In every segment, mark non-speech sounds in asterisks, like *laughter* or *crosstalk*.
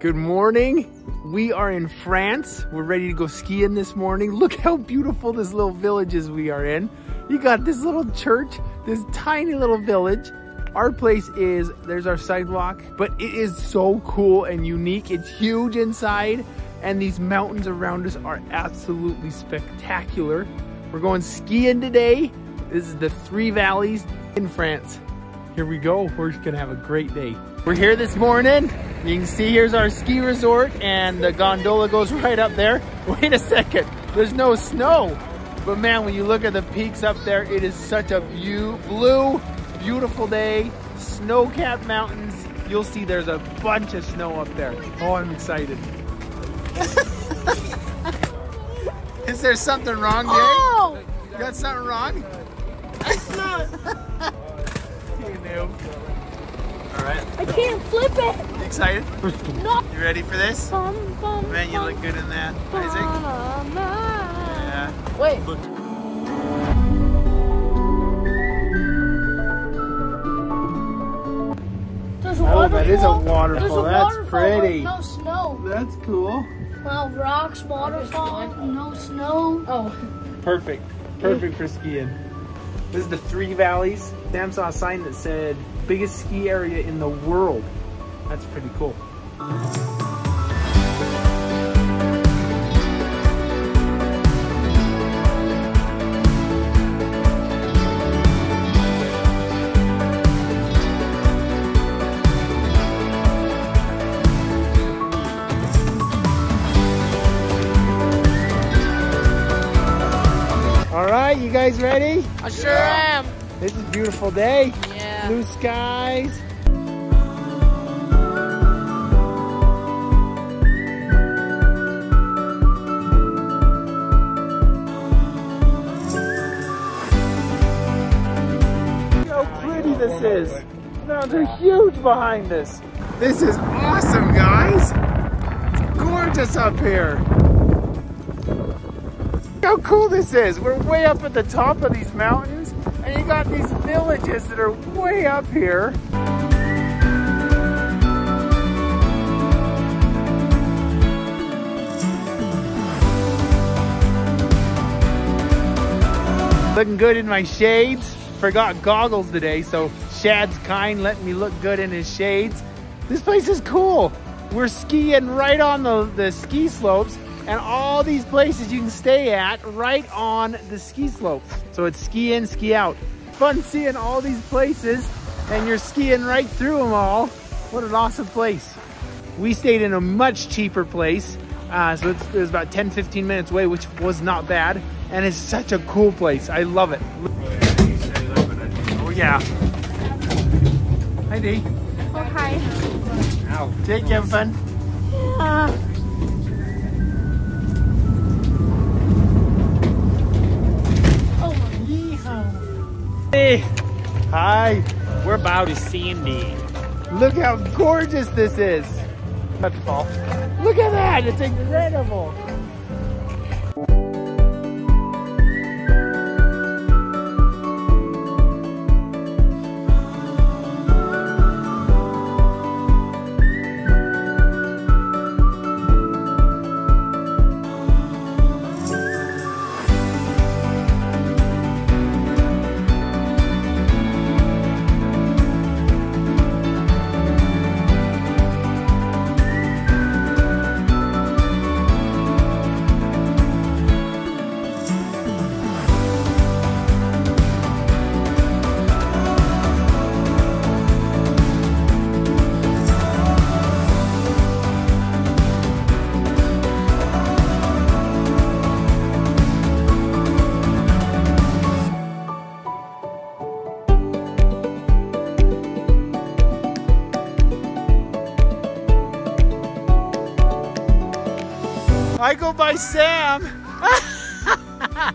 Good morning. We are in France. We're ready to go skiing this morning. Look how beautiful this little village is we are in. You got this little church, this tiny little village. Our place is, there's our sidewalk, but it is so cool and unique. It's huge inside and these mountains around us are absolutely spectacular. We're going skiing today. This is the Three Valleys in France. Here we go. We're just gonna have a great day. We're here this morning. You can see here's our ski resort and the gondola goes *laughs* right up there. Wait a second, there's no snow. But man, when you look at the peaks up there, it is such a view, blue, beautiful day, snow-capped mountains. You'll see there's a bunch of snow up there. Oh, I'm excited. *laughs* is there something wrong, Gary? Oh! You got something wrong? Can't flip it. you excited? No. You ready for this? Bum, bum, Man, you look good in that, Isaac. Yeah. Wait. There's a Oh, that is a waterfall. A That's waterfall, pretty. no snow. That's cool. Wow, rocks, waterfall, no snow. Oh. Perfect. Perfect for skiing. This is the Three Valleys. Sam saw a sign that said biggest ski area in the world. That's pretty cool. All right, you guys ready? I sure am. It's a beautiful day. Yeah. Blue skies. Look how pretty this is. Mountains are huge behind us. This is awesome, guys. It's gorgeous up here. Look how cool this is. We're way up at the top of these mountains and you got these villages that are way up here. Looking good in my shades. Forgot goggles today, so Shad's kind letting me look good in his shades. This place is cool. We're skiing right on the, the ski slopes and all these places you can stay at right on the ski slopes. So it's ski in, ski out. Fun seeing all these places and you're skiing right through them all. What an awesome place. We stayed in a much cheaper place. Uh, so it's, it was about 10, 15 minutes away, which was not bad. And it's such a cool place. I love it. Oh yeah. Hi Dee. Oh, hi. Ow. Jake, you having fun? Yeah. We're about to see Sandy. Look how gorgeous this is. About to fall. Look at that. It's incredible. I go by Sam. *laughs*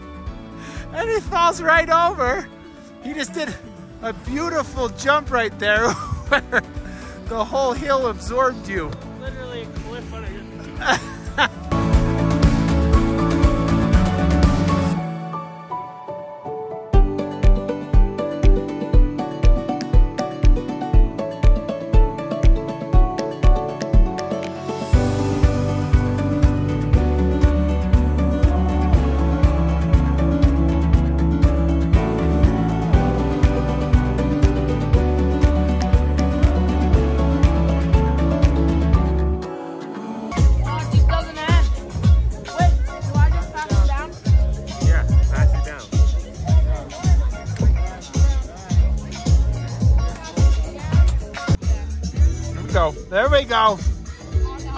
and he falls right over. He just did a beautiful jump right there *laughs* where the whole hill absorbed you. Literally a cliff on *laughs* it.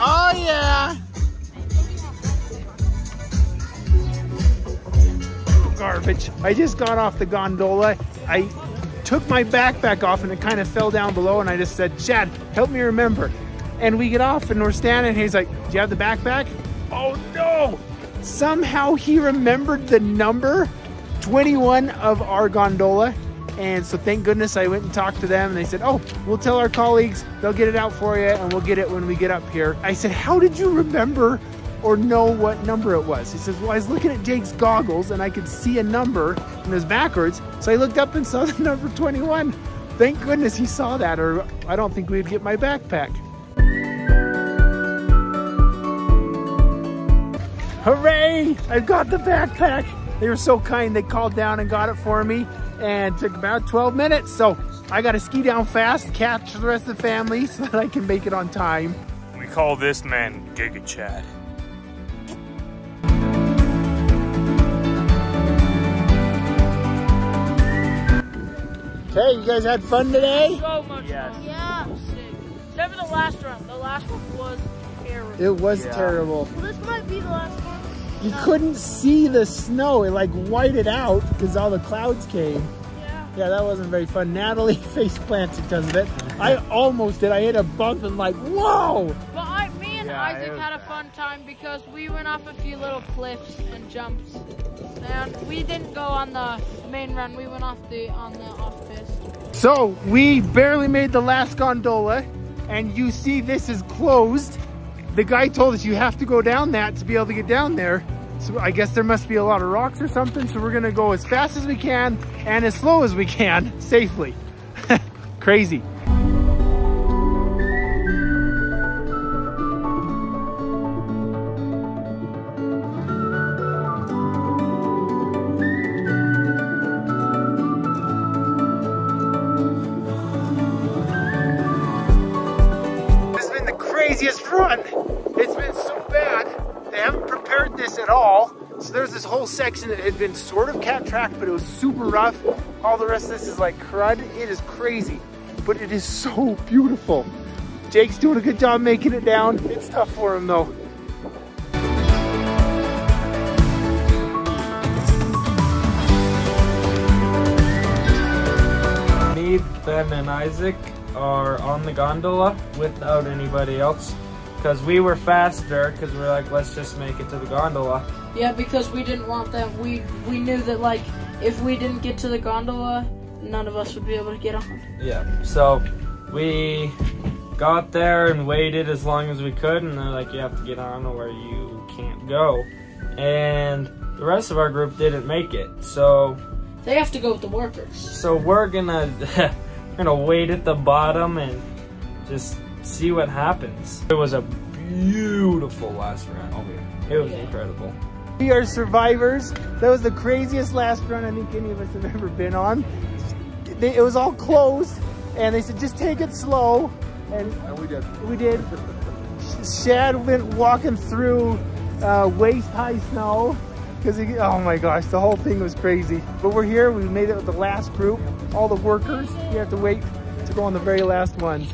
Oh yeah. Garbage. I just got off the gondola. I took my backpack off and it kind of fell down below and I just said, Chad, help me remember. And we get off and we're standing and he's like, do you have the backpack? Oh no! Somehow he remembered the number 21 of our gondola. And so thank goodness I went and talked to them and they said, oh, we'll tell our colleagues, they'll get it out for you and we'll get it when we get up here. I said, how did you remember or know what number it was? He says, well, I was looking at Jake's goggles and I could see a number and it was backwards. So I looked up and saw *laughs* the number 21. Thank goodness he saw that or I don't think we'd get my backpack. Hooray! I've got the backpack. They were so kind, they called down and got it for me and took about 12 minutes. So I got to ski down fast, catch the rest of the family *laughs* so that I can make it on time. We call this man Giga Chad. Okay, you guys had fun today? So much Yes. fun. Yeah. Except for the last round. The last one was terrible. It was Yeah. terrible. Well, this might be the last one. You couldn't see the snow. It like whited out because all the clouds came. yeah. Yeah, that wasn't very fun. Natalie *laughs* face planted because of it. I almost did. I hit a bump and like, whoa! But I, me and Yeah, Isaac had a fun time because we went off a few little cliffs and jumps. And we didn't go on the main run. We went off the on the off piste. So we barely made the last gondola, and you see this is closed. The guy told us you have to go down that to be able to get down there. So I guess there must be a lot of rocks or something. So we're gonna go as fast as we can and as slow as we can *laughs* safely. *laughs* Crazy. This at all. So there's this whole section that had been sort of cat tracked, but it was super rough. All the rest of this is like crud. It is crazy, but it is so beautiful. Jake's doing a good job making it down. It's tough for him though. Me, Ben, and Isaac are on the gondola without anybody else because we were faster because we are like, let's just make it to the gondola. Yeah, because we didn't want them. We we knew that like if we didn't get to the gondola, none of us would be able to get on. Yeah. So we got there and waited as long as we could, and they're like, you have to get on or you can't go. And the rest of our group didn't make it. So They have to go with the workers. so we're gonna *laughs* we're gonna wait at the bottom and just see what happens. It was a beautiful last round. It was incredible. We are survivors. That was the craziest last run I think any of us have ever been on. They, it was all closed, and they said just take it slow, and, we did. We did. Shad went walking through uh, waist-high snow because oh my gosh, the whole thing was crazy. But we're here. We made it with the last group. All the workers. We have to wait to go on the very last ones.